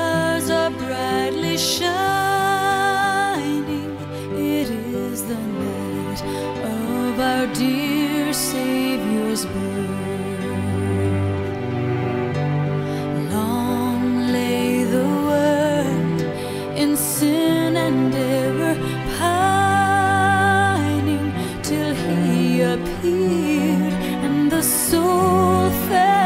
stars are brightly shining. It is the night of our dear Savior's birth. Long lay the world in sin and error pining till he appeared and the soul fell.